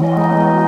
Música